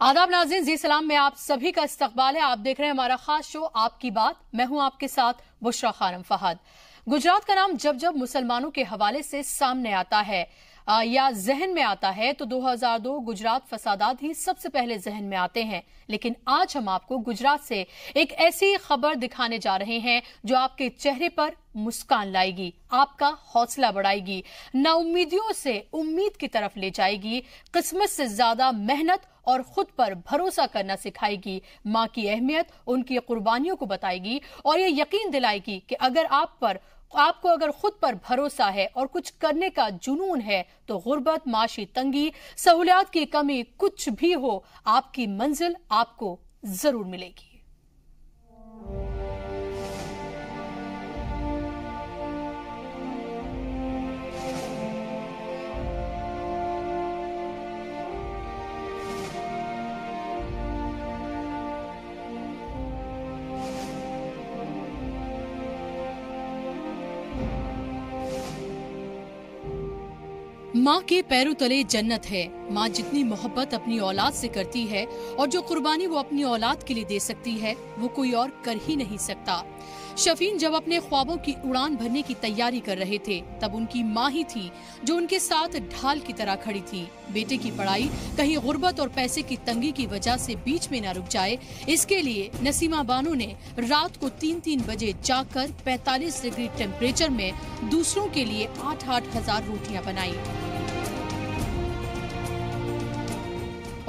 आदाब नाजिन जी सलाम, में आप सभी का इस्तकबाल है। आप देख रहे हैं हमारा खास शो, आपकी बात। मैं हूँ आपके साथ बुशरा खानम फहद। गुजरात का नाम जब जब मुसलमानों के हवाले से सामने आता है। या जहन में आता है तो 2002 गुजरात फसादात ही सबसे पहले जहन में आते हैं। लेकिन आज हम आपको गुजरात से एक ऐसी खबर दिखाने जा रहे हैं, जो आपके चेहरे पर मुस्कान लाएगी, आपका हौसला बढ़ाएगी नाउमीदियों से उम्मीद की तरफ़ ले जाएगी, किस्मत से ज़्यादा मेहनत और खुद पर भरोसा करना सिखाएगी। माँ की अहमियत उनकी कुर्बानियों को बताएगी और ये यकीन दिलाएगी कि अगर आप पर आपको अगर खुद पर भरोसा है और कुछ करने का जुनून है तो गुर्बत, माशी, तंगी, सहूलियात की कमी कुछ भी हो, आपकी मंजिल आपको ज़रूर मिलेगी। माँ के पैरों तले जन्नत है। माँ जितनी मोहब्बत अपनी औलाद से करती है और जो कुर्बानी वो अपनी औलाद के लिए दे सकती है, वो कोई और कर ही नहीं सकता। शफीन जब अपने ख्वाबों की उड़ान भरने की तैयारी कर रहे थे, तब उनकी माँ ही थी जो उनके साथ ढाल की तरह खड़ी थी। बेटे की पढ़ाई, कहीं गुर्बत और पैसे की तंगी की वजह से बीच में न रुक जाए। इसके लिए नसीमा बानो ने रात को तीन तीन बजे जाकर 45 डिग्री टेम्परेचर में दूसरों के लिए आठ आठ हज़ार रोटियाँ बनाई।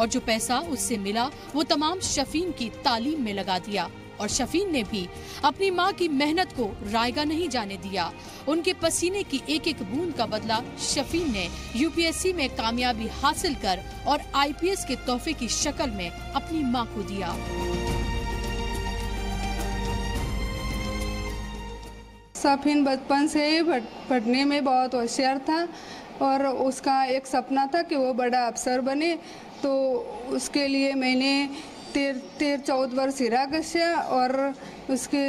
और जो पैसा उससे मिला, वो तमाम शफीन की तालीम में लगा दिया। और शफीन ने भी अपनी माँ की मेहनत को रायगा नहीं जाने दिया। उनके पसीने की एक एक बूंद का बदला शफीन ने यूपीएससी में कामयाबी हासिल कर और आईपीएस के तोहफे की शक्ल में अपनी माँ को दिया। सफीन बचपन से पढ़ने में बहुत होशियार था और उसका एक सपना था कि वो बड़ा अफसर बने। तो उसके लिए मैंने तेर तेर चौदह वर्ष हीरा घस्या और उसके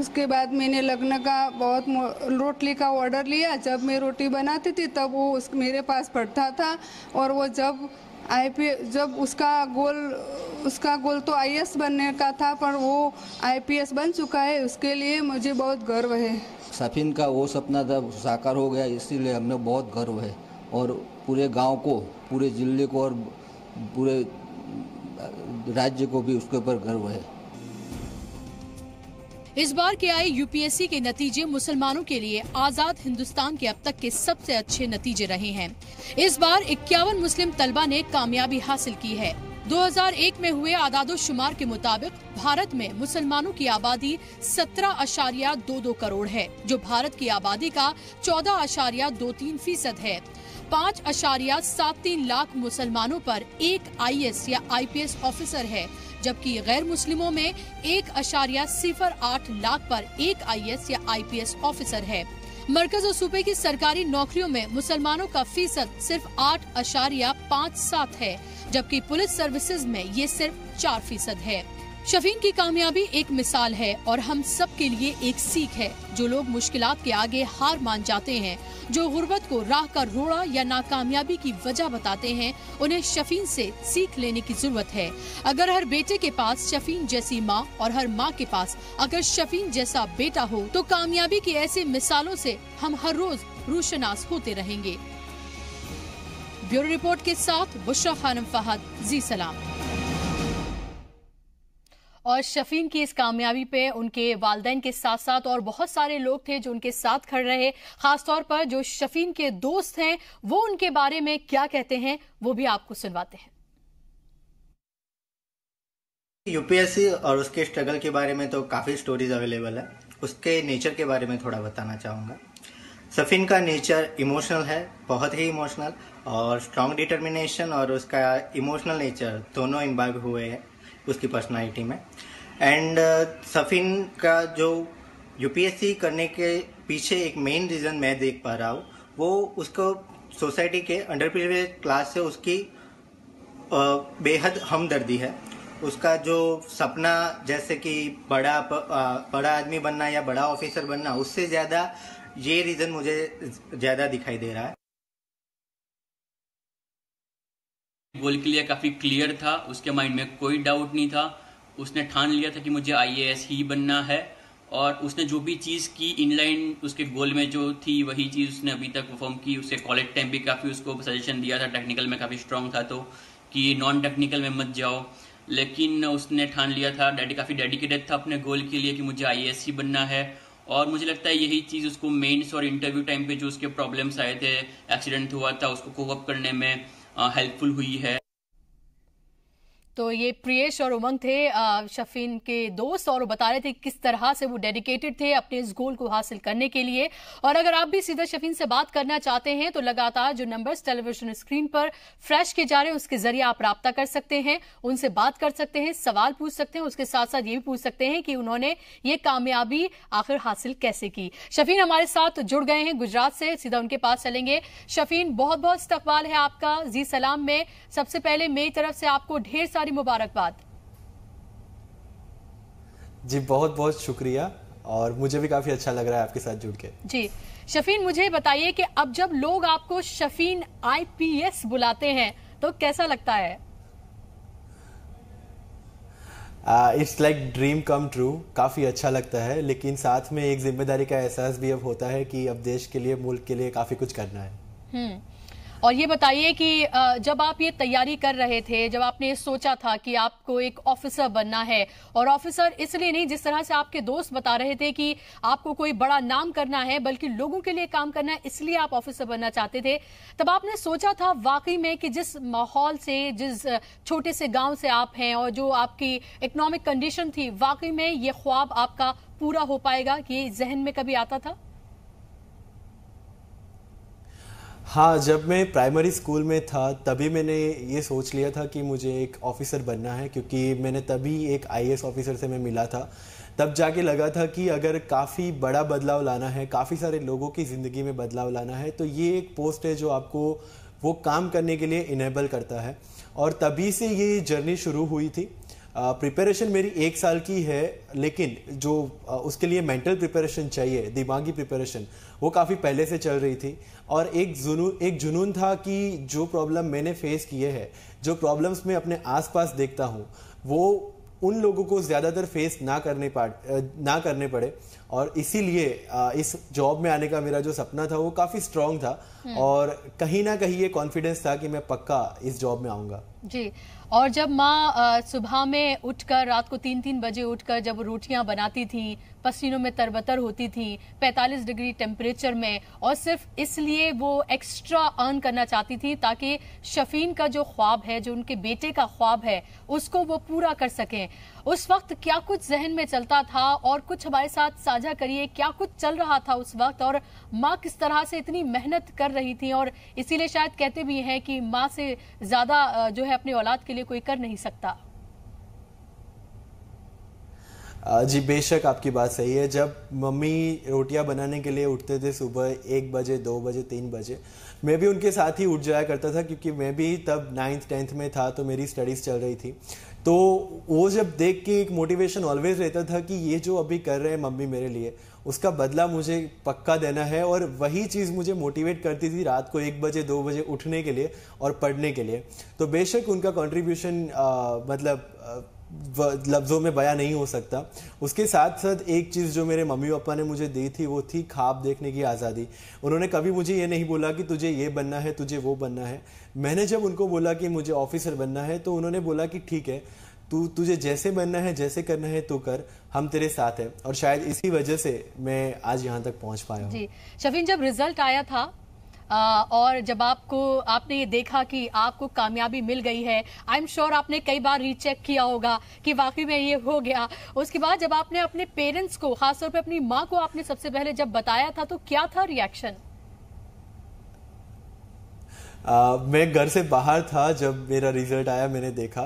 उसके बाद मैंने लग्न का बहुत रोटली का ऑर्डर लिया। जब मैं रोटी बनाती थी, तब वो उस, मेरे पास पढ़ता था और वो जब आई पी, जब उसका गोल उसका गोल तो आईएएस बनने का था, पर वो आईपीएस बन चुका है। उसके लिए मुझे बहुत गर्व है। सफीन का वो सपना जब साकार हो गया, इसीलिए हमें बहुत गर्व है और पूरे गाँव को, पूरे ज़िले को और पूरे राज्य को भी उसके ऊपर गर्व है। इस बार के आए यूपीएससी के नतीजे मुसलमानों के लिए आज़ाद हिंदुस्तान के अब तक के सबसे अच्छे नतीजे रहे हैं। इस बार इक्यावन मुस्लिम तलबा ने कामयाबी हासिल की है। 2001 में हुए आदादो शुमार के मुताबिक भारत में मुसलमानों की आबादी सत्रह अशारिया दो दो करोड़ है, जो भारत की आबादी का चौदह अशारिया दो तीन फ़ीसद है। पाँच अशारिया सात तीन लाख मुसलमानों पर एक आईएएस या आईपीएस ऑफिसर है, जबकि गैर मुस्लिमों में एक अशारिया सिफर आठ लाख पर एक आईएएस या आईपीएस ऑफिसर है। मरकज और सूबे की सरकारी नौकरियों में मुसलमानों का फ़ीसद सिर्फ़ आठ अशारिया पाँच सात है, जबकि पुलिस सर्विसेज़ में ये सिर्फ़ चार फ़ीसद है। शफीन की कामयाबी एक मिसाल है और हम सब के लिए एक सीख है, जो लोग मुश्किल के आगे हार मान जाते हैं, जो गुर्बत को राह का रोड़ा या नाकामयाबी की वजह बताते हैं, उन्हें शफीन से सीख लेने की ज़रूरत है। अगर हर बेटे के पास शफीन जैसी माँ और हर माँ के पास अगर शफीन जैसा बेटा हो तो कामयाबी की ऐसी मिसालों से हम हर रोज रोशनास होते रहेंगे। ब्यूरो रिपोर्ट के साथ बुशरा खानम फहद, जी सलाम। और शफीन की इस कामयाबी पे उनके वालदेन के साथ साथ और बहुत सारे लोग थे जो उनके साथ खड़े रहे। खासतौर पर जो शफीन के दोस्त हैं, वो उनके बारे में क्या कहते हैं, वो भी आपको सुनवाते हैं। यूपीएससी और उसके स्ट्रगल के बारे में तो काफ़ी स्टोरीज अवेलेबल है। उसके नेचर के बारे में थोड़ा बताना चाहूँगा। सफीन का नेचर इमोशनल है, बहुत ही इमोशनल और स्ट्रॉन्ग डिटर्मिनेशन और उसका इमोशनल नेचर दोनों इम्बाइब हुए हैं। उसकी पर्सनालिटी में। एंड uh, सफिन का जो यूपीएससी करने के पीछे एक मेन रीज़न मैं देख पा रहा हूँ वो उसको सोसाइटी के अंडर प्रिविलेज क्लास से उसकी uh, बेहद हमदर्दी है। उसका जो सपना जैसे कि बड़ा बड़ा आदमी बनना या बड़ा ऑफिसर बनना उससे ज़्यादा ये रीज़न मुझे ज़्यादा दिखाई दे रहा है। गोल के लिए काफ़ी क्लियर था। उसके माइंड में कोई डाउट नहीं था। उसने ठान लिया था कि मुझे आईएएस ही बनना है और उसने जो भी चीज़ की इनलाइन उसके गोल में जो थी, वही चीज़ उसने अभी तक परफॉर्म की। उसके कॉलेज टाइम भी काफ़ी उसको सजेशन दिया था। टेक्निकल में काफ़ी स्ट्रांग था तो कि नॉन टेक्निकल में मत जाओ। लेकिन उसने ठान लिया था। डैडी काफ़ी डेडिकेटेड था अपने गोल के लिए कि मुझे आईएएस ही बनना है। और मुझे लगता है यही चीज़ उसको मेन्स और इंटरव्यू टाइम पे जो उसके प्रॉब्लम्स आए थे एक्सीडेंट हुआ था, उसको कोवअप करने में हेल्पफुल हुई है। तो ये प्रियेश और उमंग थे शफीन के दोस्त और बता रहे थे किस तरह से वो डेडिकेटेड थे अपने इस गोल को हासिल करने के लिए। और अगर आप भी सीधा शफीन से बात करना चाहते हैं तो लगातार जो नंबर्स टेलीविज़न स्क्रीन पर फ्लैश किए जा रहे हैं, उसके ज़रिए आप रब्ता कर सकते हैं, उनसे बात कर सकते हैं, सवाल पूछ सकते हैं, उसके साथ साथ ये भी पूछ सकते हैं कि उन्होंने ये कामयाबी आखिर हासिल कैसे की। शफीन हमारे साथ जुड़ गए हैं गुजरात से, सीधा उनके पास चलेंगे। शफीन बहुत बहुत इस्तकबाल है आपका, जी सलाम में। सबसे पहले मेरी तरफ़ से आपको ढेर सारी सारी मुबारकबाद। जी बहुत बहुत शुक्रिया और मुझे भी काफ़ी अच्छा लग रहा है आपके साथ जुड़ के। जी शफीन मुझे बताइए कि अब जब लोग आपको शफीन आईपीएस बुलाते हैं तो कैसा लगता है? It's like dream come true काफ़ी अच्छा लगता है लेकिन साथ में एक ज़िम्मेदारी का एहसास भी अब होता है कि अब देश के लिए मुल्क के लिए काफ़ी कुछ करना है। हम्म और ये बताइए कि जब आप ये तैयारी कर रहे थे, जब आपने सोचा था कि आपको एक ऑफिसर बनना है, और ऑफिसर इसलिए नहीं, जिस तरह से आपके दोस्त बता रहे थे कि आपको कोई बड़ा नाम करना है, बल्कि लोगों के लिए काम करना है, इसलिए आप ऑफिसर बनना चाहते थे, तब आपने सोचा था वाकई में कि जिस माहौल से, जिस छोटे से गाँव से आप हैं, और जो आपकी इकोनॉमिक कंडीशन थी, वाकई में ये ख्वाब आपका पूरा हो पाएगा, कि जहन में कभी आता था? हाँ जब मैं प्राइमरी स्कूल में था, तभी मैंने ये सोच लिया था कि मुझे एक ऑफिसर बनना है, क्योंकि मैंने तभी एक आईएएस ऑफिसर से मैं मिला था। तब जाके लगा था कि अगर काफ़ी बड़ा बदलाव लाना है, काफ़ी सारे लोगों की ज़िंदगी में बदलाव लाना है तो ये एक पोस्ट है जो आपको वो काम करने के लिए इनेबल करता है। और तभी से ये जर्नी शुरू हुई थी। प्रिपरेशन मेरी एक साल की है लेकिन जो उसके लिए मेंटल प्रिपरेशन चाहिए दिमागी प्रिपरेशन वो काफ़ी पहले से चल रही थी। और एक जुनून एक जुनून था कि जो प्रॉब्लम मैंने फेस किए हैं जो प्रॉब्लम्स मैं अपने आसपास देखता हूँ वो उन लोगों को ज़्यादातर फेस ना करने पा ना करने पड़े। और इसीलिए इस जॉब में आने का मेरा जो सपना था वो काफ़ी स्ट्रांग था। हम्म। और कहीं ना कहीं ये कॉन्फिडेंस था कि मैं पक्का इस जॉब में आऊँगा। जी। और जब माँ सुबह में उठकर, रात को तीन तीन बजे उठकर जब रोटियाँ बनाती थी, पसीनों में तरबतर होती थी 45 डिग्री टेम्परेचर में, और सिर्फ़ इसलिए वो एक्स्ट्रा अर्न करना चाहती थी ताकि शफीन का जो ख्वाब है, जो उनके बेटे का ख्वाब है, उसको वो पूरा कर सकें। उस वक्त क्या कुछ जहन में चलता था और कुछ हमारे साथ साझा करिए, क्या कुछ चल रहा था उस वक्त और माँ किस तरह से इतनी मेहनत कर रही थी और इसीलिए शायद कहते भी हैं कि माँ से ज़्यादा जो है अपनी औलाद के लिए कोई कर नहीं सकता। जी, बेशक आपकी बात सही है। जब मम्मी रोटियाँ बनाने के लिए उठते थे सुबह एक बजे, दो बजे, तीन बजे, मैं भी उनके साथ ही उठ जाया करता था क्योंकि मैं भी तब नाइन्थ टेंथ में था तो मेरी स्टडीज़ चल रही थी। तो वो जब देख के एक मोटिवेशन ऑलवेज रहता था कि ये जो अभी कर रहे हैं मम्मी मेरे लिए, उसका बदला मुझे पक्का देना है और वही चीज़ मुझे मोटिवेट करती थी रात को एक बजे, दो बजे उठने के लिए और पढ़ने के लिए। तो बेशक उनका कंट्रीब्यूशन मतलब लफ्ज़ों में बया नहीं हो सकता। उसके साथ साथ एक चीज़ जो मेरे मम्मी पापा ने मुझे दी थी, वो थी खाब देखने की आज़ादी। उन्होंने कभी मुझे ये नहीं बोला कि तुझे ये बनना है, तुझे वो बनना है। मैंने जब उनको बोला कि मुझे ऑफिसर बनना है तो उन्होंने बोला कि ठीक है, तू, तुझे जैसे बनना है, जैसे करना है तो कर, हम तेरे साथ हैं। और शायद इसी वजह से मैं आज यहाँ तक पहुँच पाया जी। शफीन, जब रिज़ल्ट आया था और जब आपको आपने ये देखा कि आपको कामयाबी मिल गई है आई एम श्योर आपने कई बार रीचेक किया होगा कि वाकई में ये हो गया। उसके बाद जब आपने अपने पेरेंट्स को खासतौर पे अपनी माँ को आपने सबसे पहले जब बताया था तो क्या था रिएक्शन Uh, मैं घर से बाहर था जब मेरा रिज़ल्ट आया मैंने देखा।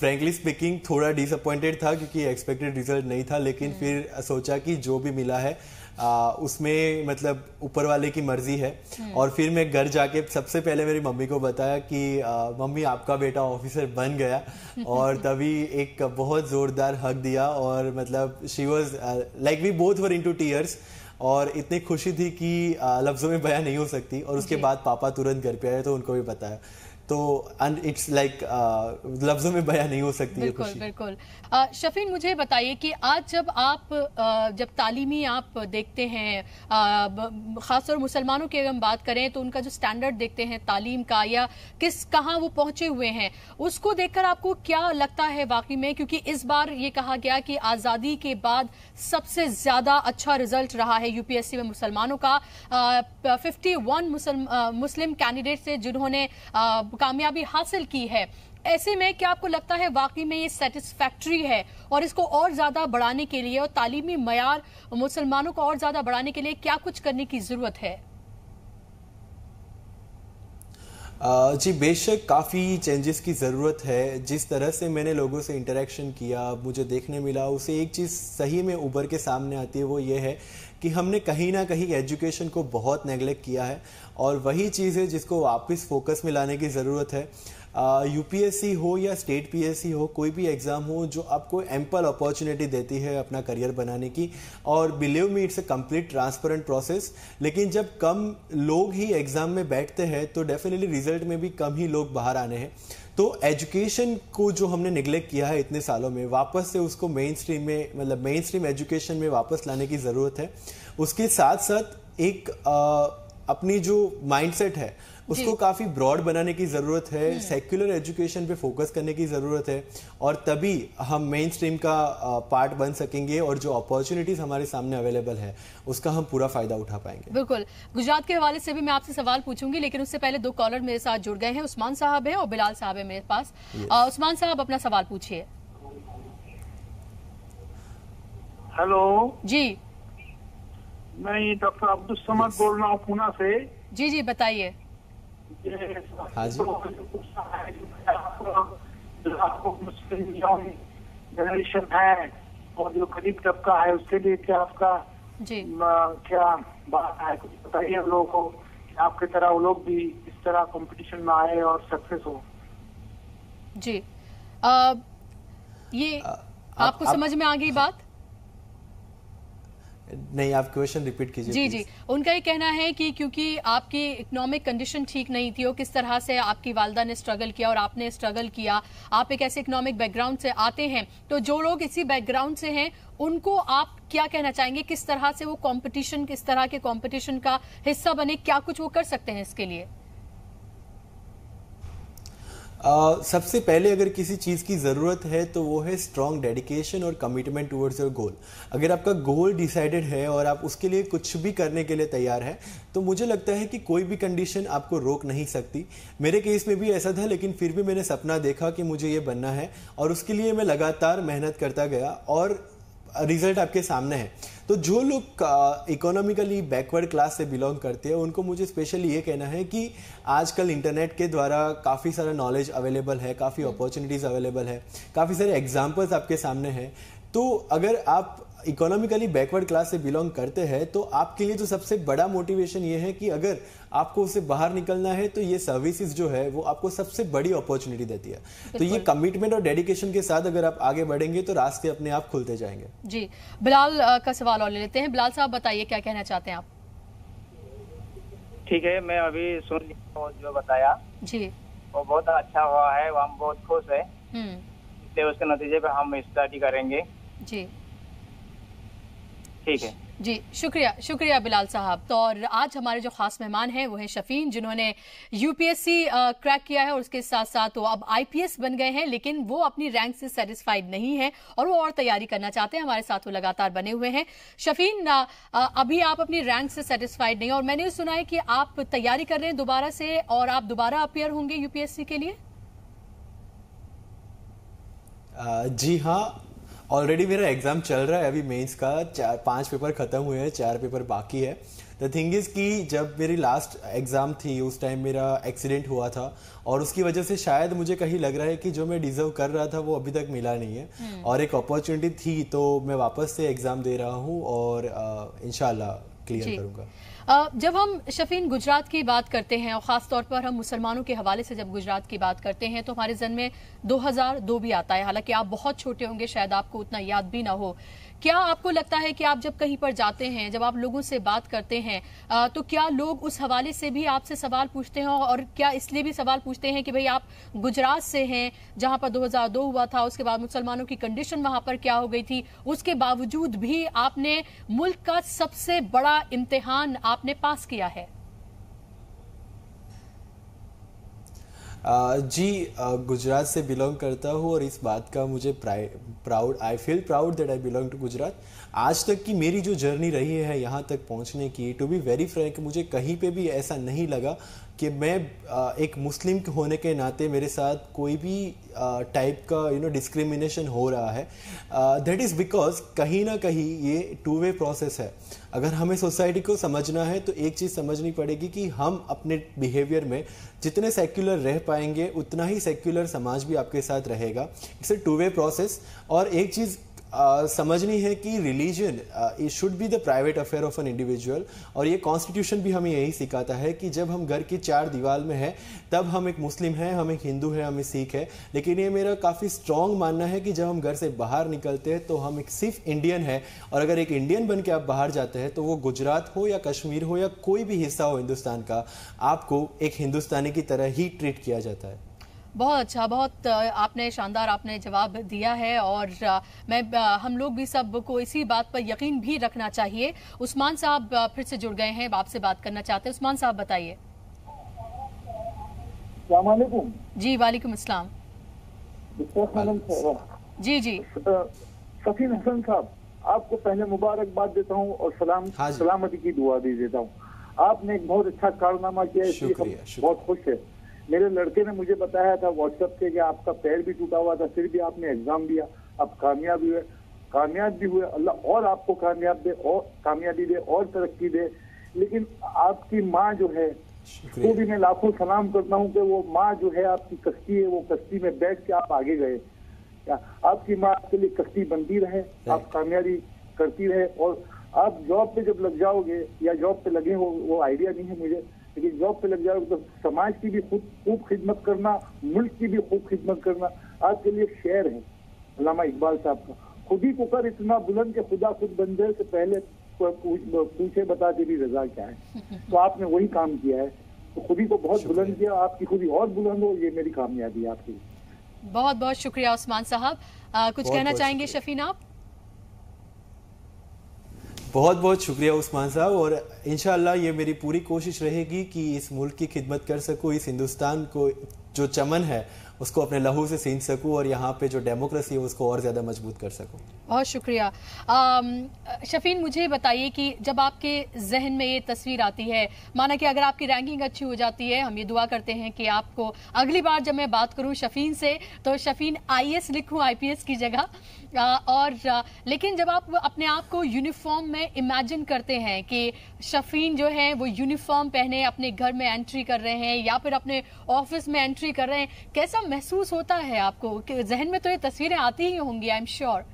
फ्रेंकली स्पीकिंग थोड़ा डिसअपॉइंटेड था क्योंकि एक्सपेक्टेड रिज़ल्ट नहीं था लेकिन हम्म। फिर सोचा कि जो भी मिला है आ, उसमें मतलब ऊपर वाले की मर्ज़ी है। हम्म। और फिर मैं घर जाके सबसे पहले मेरी मम्मी को बताया कि आ, मम्मी आपका बेटा ऑफिसर बन गया। और तभी एक बहुत जोरदार हक दिया और मतलब she was like we both were into tears और इतनी खुशी थी कि लफ्ज़ों में बयान नहीं हो सकती। और उसके बाद पापा तुरंत घर पे आए तो उनको भी बताया तो एंड इट्स लाइक लफ्जों में बयां नहीं हो सकती बिल्कुल है बिल्कुल। शफीन मुझे बताइए कि आज जब आप जब तालीमी आप देखते हैं खासतौर मुसलमानों की अगर हम बात करें तो उनका जो स्टैंडर्ड देखते हैं तालीम का या किस कहाँ वो पहुँचे हुए हैं उसको देखकर आपको क्या लगता है वाकई में? क्योंकि इस बार ये कहा गया कि आज़ादी के बाद सबसे ज़्यादा अच्छा रिज़ल्ट रहा है यूपीएससी में मुसलमानों का। फिफ्टी वन मुस्लिम कैंडिडेट से जिन्होंने कामयाबी हासिल की है। ऐसे में क्या आपको लगता है वाकई में ये सेटिस्फैक्ट्री है? और इसको और ज़्यादा बढ़ाने के लिए और तालीमी मैार मुसलमानों को और ज़्यादा बढ़ाने के लिए क्या कुछ करने की ज़रूरत है? जी, बेशक काफ़ी चेंजेस की ज़रूरत है। जिस तरह से मैंने लोगों से इंटरेक्शन किया, मुझे देखने मिला, उसे एक चीज़ सही में उभर के सामने आती है, वो ये है कि हमने कहीं ना कहीं एजुकेशन को बहुत नेगलेक्ट किया है और वही चीज़ है जिसको वापस फोकस में लाने की ज़रूरत है। यूपीएससी हो या स्टेट पीएससी हो, कोई भी एग्ज़ाम हो जो आपको एम्पल अपॉर्चुनिटी देती है अपना करियर बनाने की। और believe me it's a complete transparent process लेकिन जब कम लोग ही एग्ज़ाम में बैठते हैं तो डेफिनेटली रिज़ल्ट में भी कम ही लोग बाहर आने हैं। तो एजुकेशन को जो हमने निगलेक्ट किया है इतने सालों में वापस से उसको मेन स्ट्रीम में मतलब मेन स्ट्रीम एजुकेशन में वापस लाने की ज़रूरत है। उसके साथ साथ एक आ, अपनी जो माइंडसेट है उसको काफ़ी ब्रॉड बनाने की ज़रूरत है सेक्युलर हम्म। एजुकेशन पे फोकस करने की ज़रूरत है और तभी हम मेन स्ट्रीम का पार्ट बन सकेंगे और जो अपॉर्चुनिटीज़ हमारे सामने अवेलेबल है उसका हम पूरा फ़ायदा उठा पाएँगे। बिल्कुल। गुजरात के हवाले से भी मैं आपसे सवाल पूछूँगी लेकिन उससे पहले दो कॉलर मेरे साथ जुड़ गए हैं। उस्मान साहब है और बिलाल साहब है मेरे पास। उस्मान साहब अपना सवाल पूछिए। हेलो। जी। मैं डॉक्टर अब्दुल समद बोल रहा हूँ पूना से। जी जी बताइए। हाँ जी। जनरेशन है और जो। गरीब तबका है उसके लिए क्या आपका जी। क्या बात है कुछ बताइए हम लोगों को कि आपके तरह वो लोग भी इस तरह कंपटीशन में आए और सक्सेस हो जी आ, ये आ, आपको आप, समझ में आ गई बात? नहीं आप क्वेश्चन रिपीट कीजिए जी जी। उनका ये कहना है कि क्योंकि आपकी इकोनॉमिक कंडीशन ठीक नहीं थी और किस तरह से आपकी वालदा ने स्ट्रगल किया और आपने स्ट्रगल किया आप एक ऐसे इकोनॉमिक बैकग्राउंड से आते हैं तो जो लोग इसी बैकग्राउंड से हैं उनको आप क्या कहना चाहेंगे? किस तरह से वो कॉम्पिटिशन किस तरह के कॉम्पिटिशन का हिस्सा बने? क्या कुछ वो कर सकते हैं इसके लिए? सबसे पहले अगर किसी चीज़ की ज़रूरत है तो वो है स्ट्रॉन्ग डेडिकेशन और कमिटमेंट टूवर्ड्स योर गोल अगर आपका गोल डिसाइडेड है और आप उसके लिए कुछ भी करने के लिए तैयार है तो मुझे लगता है कि कोई भी कंडीशन आपको रोक नहीं सकती। मेरे केस में भी ऐसा था, लेकिन फिर भी मैंने सपना देखा कि मुझे ये बनना है और उसके लिए मैं लगातार मेहनत करता गया और रिज़ल्ट आपके सामने है। तो जो लोग इकोनॉमिकली बैकवर्ड क्लास से बिलोंग करते हैं उनको मुझे स्पेशली ये कहना है कि आजकल इंटरनेट के द्वारा काफ़ी सारा नॉलेज अवेलेबल है काफ़ी अपॉर्चुनिटीज़ अवेलेबल है काफ़ी सारे एग्जाम्पल्स आपके सामने हैं। तो अगर आप इकोनॉमिकली बैकवर्ड क्लास से बिलोंग करते हैं तो आपके लिए तो सबसे बड़ा मोटिवेशन ये है कि अगर आपको उससे बाहर निकलना है तो ये सर्विसेज़ जो है वो आपको सबसे बड़ी अपॉर्चुनिटी देती है। तो ये कमिटमेंट और डेडिकेशन के साथ अगर आप आगे बढ़ेंगे तो रास्ते अपने आप खुलते जाएँगे। जी बिलाल का सवाल और ले लेते हैं। बिलाल साहब बताइए क्या कहना चाहते हैं आप? ठीक है मैं अभी सुन जो बताया। जी। वो बहुत अच्छा हुआ है हम बहुत खुश है। हम्म। इसलिए उसके नतीजे पे हम स्टडी करेंगे। जी। ठीक है। जी शुक्रिया शुक्रिया बिलाल साहब। तो और आज हमारे जो खास मेहमान हैं वो हैं शफीन जिन्होंने यूपीएससी क्रैक किया है और उसके साथ साथ वो अब आईपीएस बन गए हैं लेकिन वो अपनी रैंक से सेटिस्फाइड नहीं है और वो और तैयारी करना चाहते हैं। हमारे साथ वो लगातार बने हुए हैं। शफीन आ, अभी आप अपनी रैंक से सेटिस्फाइड नहीं और मैंने सुना है कि आप तैयारी कर रहे हैं दोबारा से और आप दोबारा अपियर होंगे यूपीएससी के लिए? जी हाँ ऑलरेडी मेरा एग्ज़ाम चल रहा है अभी मेंस का चार पाँच पेपर खत्म हुए हैं चार पेपर बाकी है। द थिंग इज़ कि जब मेरी लास्ट एग्ज़ाम थी उस टाइम मेरा एक्सीडेंट हुआ था और उसकी वजह से शायद मुझे कहीं लग रहा है कि जो मैं डिजर्व कर रहा था वो अभी तक मिला नहीं है। हम्म। और एक अपॉर्चुनिटी थी तो मैं वापस से एग्ज़ाम दे रहा हूँ और इनशाला क्लियर करूँगा। जब हम शफीन गुजरात की बात करते हैं और ख़ास तौर पर हम मुसलमानों के हवाले से जब गुजरात की बात करते हैं तो हमारे जन में 2002 भी आता है। हालाँकि आप बहुत छोटे होंगे, शायद आपको उतना याद भी ना हो। क्या आपको लगता है कि आप जब कहीं पर जाते हैं, जब आप लोगों से बात करते हैं तो क्या लोग उस हवाले से भी आपसे सवाल पूछते हैं और क्या इसलिए भी सवाल पूछते हैं कि भाई आप गुजरात से हैं, जहाँ पर 2002 हुआ था, उसके बाद मुसलमानों की कंडीशन वहाँ पर क्या हो गई थी, उसके बावजूद भी आपने मुल्क का सबसे बड़ा इम्तिहान आपने पास किया है? जी गुजरात से बिलोंग करता हूँ और इस बात का मुझे proud I feel proud that I belong to Gujarat. आज तक की मेरी जो जर्नी रही है यहाँ तक पहुँचने की टू बी वेरी फ्रैंक मुझे कहीं पे भी ऐसा नहीं लगा कि मैं एक मुस्लिम होने के नाते मेरे साथ कोई भी टाइप का यू नो डिस्क्रिमिनेशन हो रहा है। दैट इज़ बिकॉज़ कहीं ना कहीं ये टू वे प्रोसेस है। अगर हमें सोसाइटी को समझना है तो एक चीज़ समझनी पड़ेगी कि हम अपने बिहेवियर में जितने सेक्युलर रह पाएँगे, उतना ही सेक्युलर समाज भी आपके साथ रहेगा। It's a two way process और एक चीज़ समझनी है कि religion it should be the private affair of an individual और ये कॉन्स्टिट्यूशन भी हमें यही सिखाता है कि जब हम घर की चार दीवार में हैं, तब हम एक मुस्लिम हैं, हम एक हिंदू हैं, हम एक सिख है। लेकिन ये मेरा काफ़ी स्ट्रॉन्ग मानना है कि जब हम घर से बाहर निकलते हैं तो हम एक सिर्फ़ इंडियन है। और अगर एक इंडियन बन के आप बाहर जाते हैं तो वो गुजरात हो या कश्मीर हो या कोई भी हिस्सा हो हिंदुस्तान का, आपको एक हिंदुस्तानी की तरह ही ट्रीट किया जाता है। बहुत अच्छा बहुत आपने शानदार आपने जवाब दिया है और मैं हम लोग भी सबको इसी बात पर यकीन भी रखना चाहिए। उस्मान साहब फिर से जुड़ गए हैं आपसे बात करना चाहते हैं। उस्मान साहब बताइए। जी वालेकुम अस्सलाम। जी जी। सफीन हसन साहब आपको पहले मुबारकबाद देता हूँ और सलाम हाँ सलामती की दुआ दे देता हूँ। आपने एक बहुत अच्छा कारनामा किया इसलिए बहुत खुश है। मेरे लड़के ने मुझे बताया था व्हाट्सएप से कि आपका पैर भी टूटा हुआ था फिर भी आपने एग्ज़ाम दिया। अब कामयाब हुए। कामयाब भी हुए। अल्लाह और आपको कामयाब दे और कामयाबी दे और तरक्की दे। लेकिन आपकी माँ जो है वो भी मैं लाखों सलाम करता हूँ कि वो माँ जो है आपकी कश्ती है वो कश्ती में बैठ के आप आगे गए। आपकी माँ आपके लिए कश्ती बनती रहे आप कामयाबी करती रहे। और आप जॉब पे जब लग जाओगे या जॉब पे लगे हो वो आइडिया नहीं है मुझे। लेकिन जॉब पे लग जाओगे तो समाज की भी खुद खूब खिदमत करना मुल्क की भी खूब खिदमत करना आज के लिए शेर है। अलामा इकबाल साहब का। खुद ही कुकर इतना बुलंद के खुदा खुद बंदे से पहले पूछे बता दे रजा क्या है। तो आपने वही काम किया है। तो खुद ही को बहुत बुलंद किया आपकी खुद ही और बुलंद हो ये मेरी कामयाबी है आपकी बहुत बहुत शुक्रिया उस्मान साहब। कुछ बहुत कहना बहुत चाहेंगे शफीन आप? बहुत बहुत शुक्रिया उस्मान साहब और इन ये मेरी पूरी कोशिश रहेगी कि इस मुल्क की खिदमत कर सकूँ, इस हिंदुस्तान को, जो चमन है, उसको अपने लहू से सींच सकूँ और यहाँ पे जो डेमोक्रेसी है, उसको और ज़्यादा मज़बूत कर सकूँ। बहुत शुक्रिया। शफीन, मुझे बताइए कि जब आपके जहन में ये तस्वीर आती है, माना कि अगर आपकी रैंकिंग अच्छी हो जाती है, हम ये दुआ करते हैं कि आपको अगली बार जब मैं बात करूँ शफीन से तो शफीन आईएएस लिखूं आईपीएस की जगह। और लेकिन जब आप अपने आप को यूनिफॉर्म में इमेजिन करते हैं कि शफीन जो है वो यूनिफॉर्म पहने अपने घर में एंट्री कर रहे हैं या फिर अपने ऑफ़िस में एंट्री कर रहे हैं। कैसा महसूस होता है आपको? जहन में तो ये तस्वीरें आती ही होंगी आई एम श्योर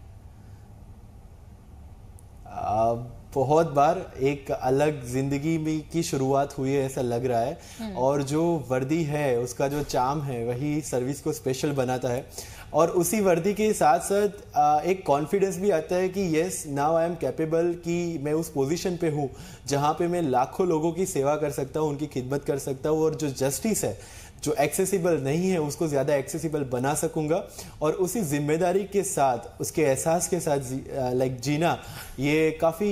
बहुत बार एक अलग ज़िंदगी में की शुरुआत हुई है ऐसा लग रहा है। हम्म। और जो वर्दी है उसका जो चाम है वही सर्विस को स्पेशल बनाता है। और उसी वर्दी के साथ साथ एक कॉन्फिडेंस भी आता है कि yes now I am capable कि मैं उस पोजीशन पे हूँ जहाँ पे मैं लाखों लोगों की सेवा कर सकता हूँ, उनकी खिदमत कर सकता हूँ और जो जस्टिस है जो एक्सेसिबल नहीं है उसको ज़्यादा एक्सेसिबल बना सकूँगा। और उसी ज़िम्मेदारी के साथ उसके एहसास के साथ लाइक जीना ये काफ़ी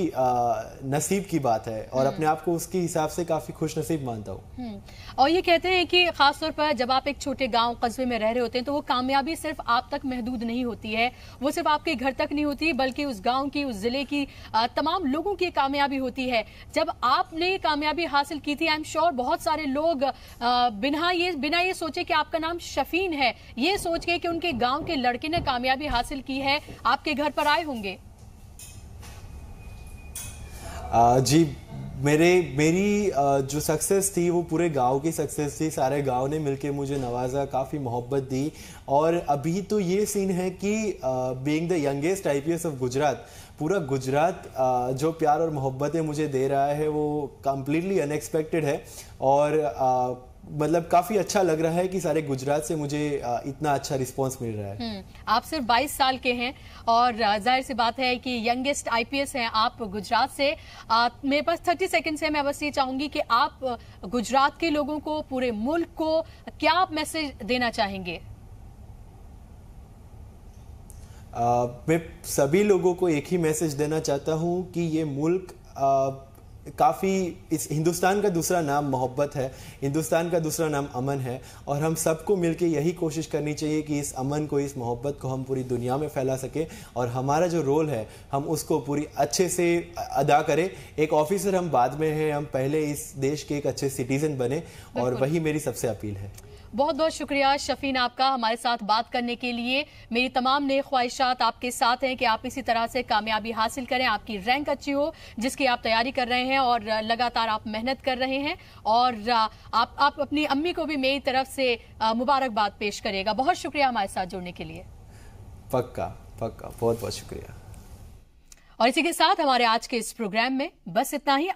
नसीब की बात है। और हम्म। अपने आप को उसके हिसाब से काफ़ी खुश नसीब मानता हूँ। हम्म। और ये कहते हैं कि खासतौर पर जब आप एक छोटे गाँव कस्बे में रह रहे होते हैं तो वो कामयाबी सिर्फ़ आप तक महदूद नहीं होती है। वो सिर्फ़ आपके घर तक नहीं होती बल्कि उस गाँव की उस ज़िले की तमाम लोगों की कामयाबी होती है। जब आपने कामयाबी हासिल की थी आई एम श्योर बहुत सारे लोग बिना ये बिना ये सोचे कि आपका नाम शफीन है, ये सोच के कि उनके गाँव के लड़के ने कामयाबी हासिल की है, आपके घर पर आए होंगे। जी, मेरे, मेरी जो सक्सेस थी, वो पूरे गाँव की सक्सेस थी। सारे गाँव ने मिलके मुझे नवाजा, काफ़ी मोहब्बत दी। और अभी तो ये सीन है कि being the youngest IPS of Gujarat पूरा गुजरात जो प्यार और मोहब्बतें मुझे दे रहा है, वो कम्प्लीटली अनएक्सपेक्टेड है। और मतलब काफ़ी अच्छा लग रहा है कि सारे गुजरात से मुझे इतना अच्छा रिस्पांस मिल रहा है। हम्म, आप सिर्फ़ 22 साल के हैं और ज़ाहिर सी बात है कि यंगेस्ट आईपीएस हैं आप गुजरात से। आ, मेरे पास 30 सेकंड है मैं बस ये चाहूँगी कि आप गुजरात के लोगों को पूरे मुल्क को क्या आप मैसेज देना चाहेंगे? आ, मैं सभी लोगों को एक ही मैसेज देना चाहता हूँ कि ये मुल्क आ, काफ़ी इस हिंदुस्तान का दूसरा नाम मोहब्बत है हिंदुस्तान का दूसरा नाम अमन है और हम सबको मिलकर यही कोशिश करनी चाहिए कि इस अमन को इस मोहब्बत को हम पूरी दुनिया में फैला सकें और हमारा जो रोल है हम उसको पूरी अच्छे से अदा करें। एक ऑफिसर हम बाद में हैं हम पहले इस देश के एक अच्छे सिटीजन बने और वही मेरी सबसे अपील है। बहुत बहुत शुक्रिया शफीन आपका हमारे साथ बात करने के लिए। मेरी तमाम नए ख्वाहिशात आपके साथ हैं कि आप इसी तरह से कामयाबी हासिल करें आपकी रैंक अच्छी हो जिसकी आप तैयारी कर रहे हैं और लगातार आप मेहनत कर रहे हैं और आप आप अपनी अम्मी को भी मेरी तरफ़ से मुबारकबाद पेश करेगा बहुत शुक्रिया हमारे साथ जुड़ने के लिए। पक्का पक्का। बहुत बहुत शुक्रिया। और इसी के साथ हमारे आज के इस प्रोग्राम में बस इतना ही।